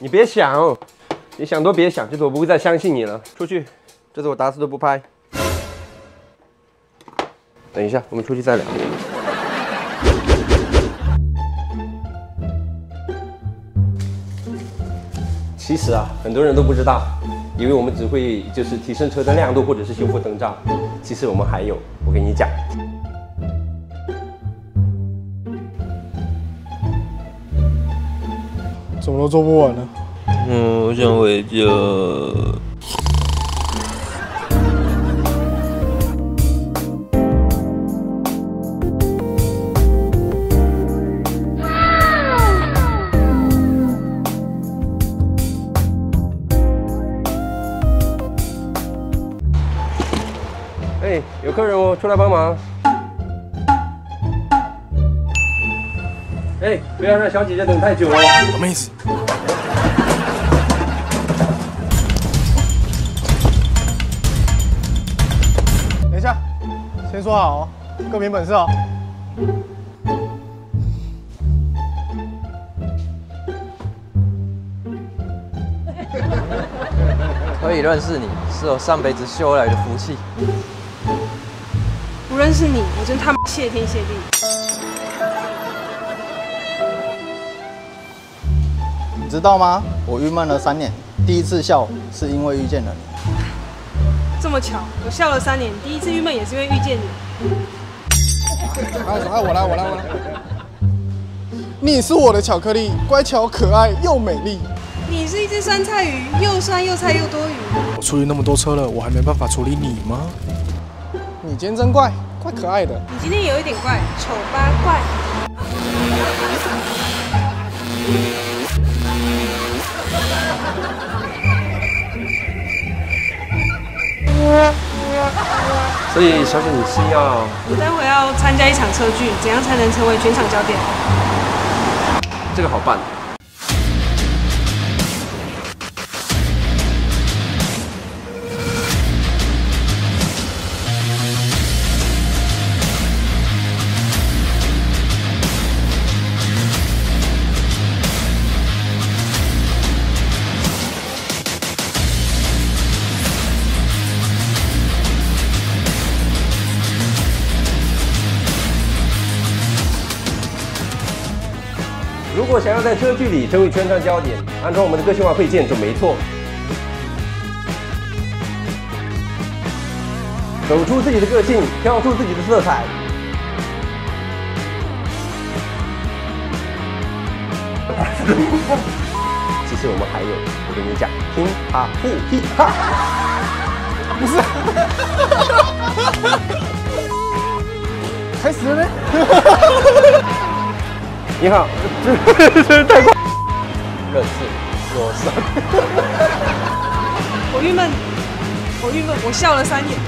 你别想，你想都别想，这次我不会再相信你了。出去，这次我打死都不拍。等一下，我们出去再聊。其实啊，很多人都不知道，以为我们只会就是提升车的亮度或者是修复灯罩，其实我们还有，我跟你讲。怎么都做不完呢？嗯，我想回家。哎，有客人哦，出来帮忙。哎，不要让小姐姐等太久哦。什么意思？等一下，先说好哦，各凭本事哦。可以认识你，是我上辈子修来的福气。不认识你，我真他妈谢天谢地。知道吗？我郁闷了三年，第一次笑是因为遇见了你。这么巧，我笑了三年，第一次郁闷也是因为遇见你。哎，哎，我来，我来，我来。你是我的巧克力，乖巧可爱又美丽。你是一只酸菜鱼，又酸又菜又多余。我处理那么多车了，我还没办法处理你吗？你今天真怪，怪可爱的。你今天有一点怪，丑八怪。所以，小姐你是要？我待会要参加一场车剧，怎样才能成为全场焦点？这个好办。如果想要在车距里成为全场焦点，安装我们的个性化配件准没错。走出自己的个性，跳出自己的色彩。其实我们还有，我跟你讲，听哈呼嘿哈，不是，你好，这这太快，认识我上。我郁闷，我郁闷，我笑了三年。